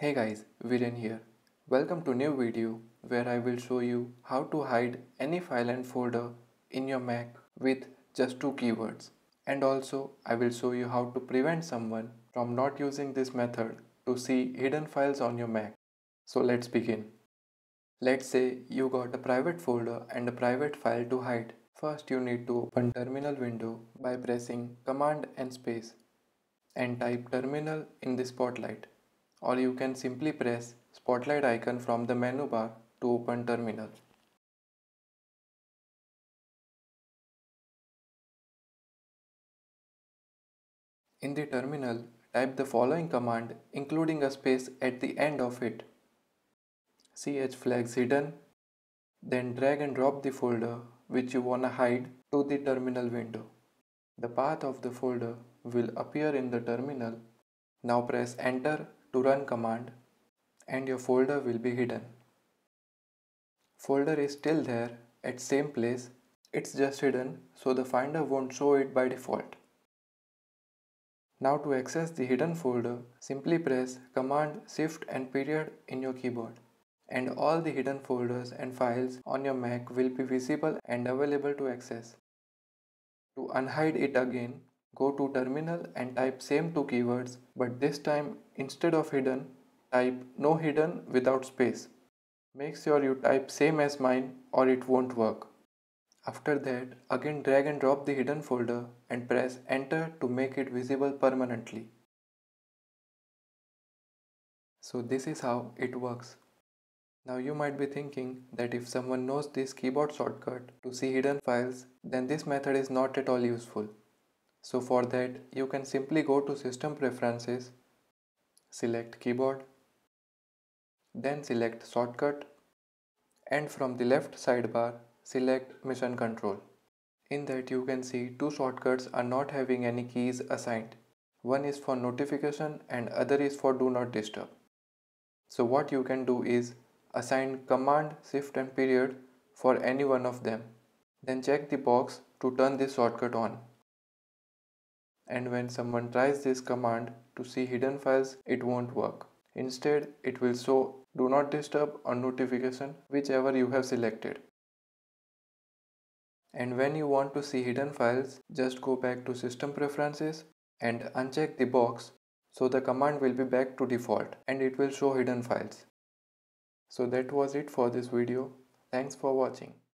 Hey guys, Viren here. Welcome to new video where I will show you how to hide any file and folder in your Mac with just two keywords. And also I will show you how to prevent someone from not using this method to see hidden files on your Mac. So let's begin. Let's say you got a private folder and a private file to hide. First you need to open terminal window by pressing command and space and type terminal in the spotlight or you can simply press spotlight icon from the menu bar to open terminal. In the terminal, type the following command including a space at the end of it. chflags hidden, then drag and drop the folder which you wanna hide to the terminal window. The path of the folder will appear in the terminal. Now press enter to run command and your folder will be hidden. Folder is still there at same place, it's just hidden so the finder won't show it by default. Now to access the hidden folder, simply press command shift and period in your keyboard and all the hidden folders and files on your Mac will be visible and available to access. To unhide it again, Go to terminal and type same two keywords but this time instead of hidden type nohidden without space. Make sure you type same as mine or it won't work. After that again drag and drop the hidden folder and press enter to make it visible permanently. So this is how it works. Now you might be thinking that if someone knows this keyboard shortcut to see hidden files then this method is not at all useful. So for that you can simply go to system preferences, select keyboard, then select shortcut and from the left sidebar select mission control. In that you can see two shortcuts are not having any keys assigned. One is for notification and other is for do not disturb. So what you can do is assign command shift and period for any one of them. Then check the box to turn this shortcut on and when someone tries this command to see hidden files it won't work. Instead it will show do not disturb or notification whichever you have selected. And when you want to see hidden files just go back to system preferences and uncheck the box so the command will be back to default and it will show hidden files. So that was it for this video. Thanks for watching.